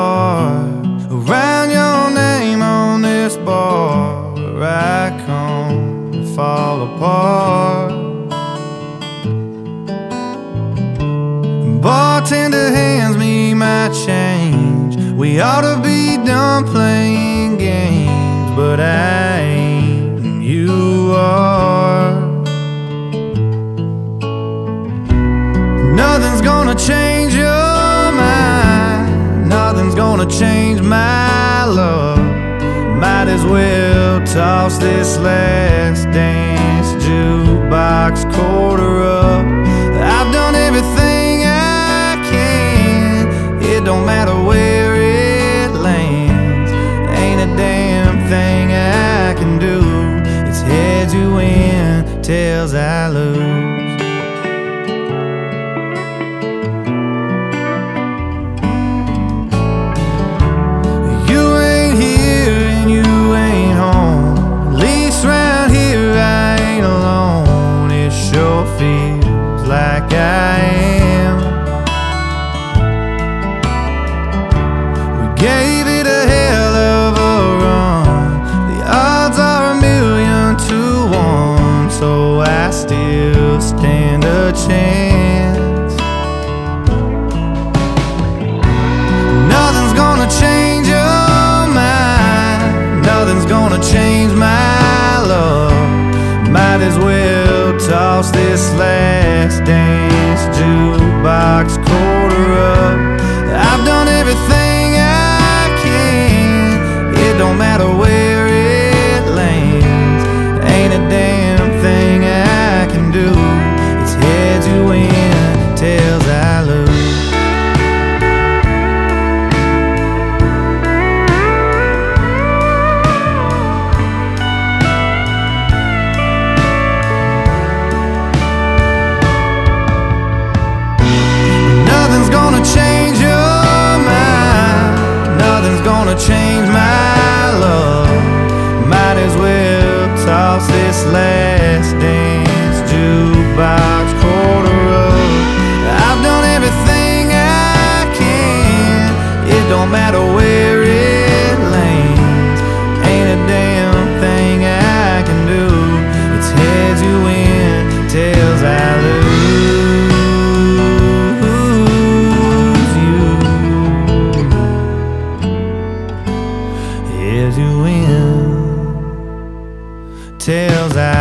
heart around your name on this bar I come to fall apart. Bartender hands me my change. We ought to be done playing games, but I ain't. You are. Nothing's gonna change your gonna change my love. Might as well toss this last dance jukebox quarter up. I've done everything I can. It don't matter where it lands. Ain't a damn thing I can do. It's heads you win, tails I lose. Chance. Nothing's gonna change your mind. Nothing's gonna change my love. Might as well toss this last dance change my love. Might as well toss this last Heads you win, tails I.